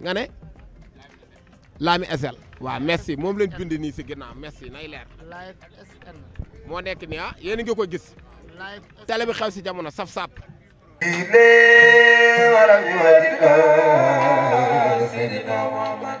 nga ne Lami SL waaw merci moom lañ bind nii si ginnaaw merci nay leer live SN moo nekk nii ah yéen a ngi ko gis live télé bi xew si jamono saf sap Seydina Muhammad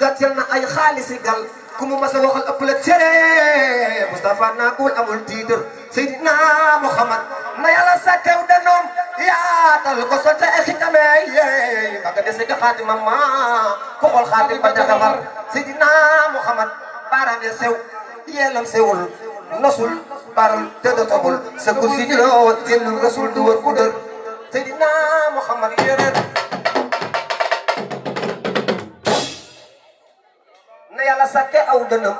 gàcceel na ay xaalisi gal ku mu mas a waxal ëpp la cere Moustapha naagul amul tiitar Seydina Muhammad na yàlla sàkkew danoom yaatal ko sotte ay xitame yee ba nga dese ka xaatima ma ku xool xaatim ba ca xamar Seydina Muhammad baaraam ya sew yeelam sewul nasul barul tëddatagul sa kursi ji loo jël rasul du wër ku dër Seydina Muhammad yéeréer na yàlla sàkke aw dënam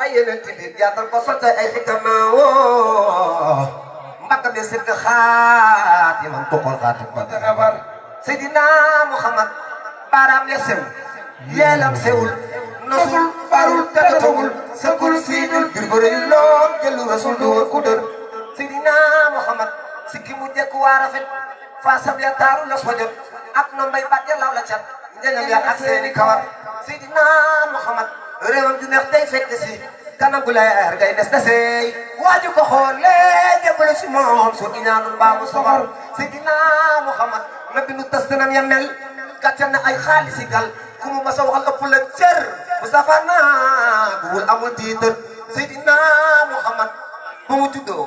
ay yeneen ti biir jaatal ko sotte ay xikama woo mbakka bi sirk xaat yi man tuqal xaat ba dana bar Seydina Muhammad baaraam ya sew yeelam sewul nosul barul tatatagul sëkkul siidul bir ko rëy lool jëlu rasul du woon ku dër Seydina Muhammad sikki mu jekk waa rafet faasam ya taaru na fa jot ak na mbay bàtte law la cat njañam ya ak seeni kawar Seydina Muhammad réewam ju neex day fekk si kanam gu leer ngay des na seey waaju ko xoolee jébbalu ci moom su inaanul mbaamu soxor Seydina Muhammad na bindu tas dinañ ya mel gàcce na ay xaalisi gal ku mu masa waxal ëpp la cër bu safana bu wul amul tiitar Seydina Muhammad ba mu juddoo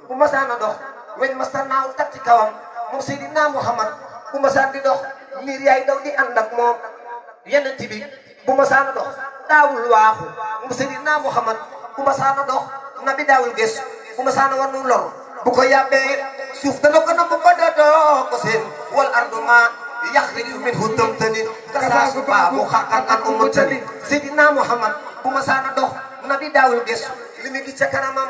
bu masaan a dox weñ ma sa naaw tat ci kawam moom Seydina Muhammad bu masaan di dox liir yaay daw di ànd ak moom yeneen bi bu masaan a dox daawul waaxu moom Seydina Muhammad bu masaan a dox nabi daawul gis bu masaan a war nu lor bu ko yàbbee suuf dana ko nëbb ba dootoo ko seen wal ardu ma yaxriju minhu tamtani kasaasu baabu xaqan an umutani Seydina Muhammad bu masaan a dox nabi daawul gis li mu ngi ca kanamam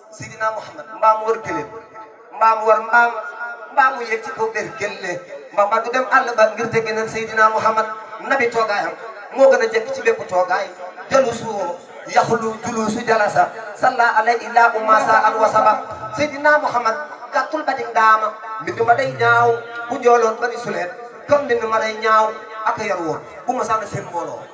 Seydina Muhammad mbaam war gëléem mbaam war mbaam mbaam mu yëg ci kaw bér gëlle mbaam ba du dem àll ba ngir te gënal Seydina Muhammad nabi toogaayam moo gën a jekk ci bépp toogaay jëlu suur yaxlu julu su jalasa salla alayhi illa umma sa al wasaba Seydina Muhammad gàttul ba di ndaama mbind ma day ñaaw bu njooloon ba di suleet kon mbind ma day ñaaw ak yar woon bu ma sànn seen mbooloo